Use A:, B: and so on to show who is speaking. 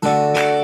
A: Bye.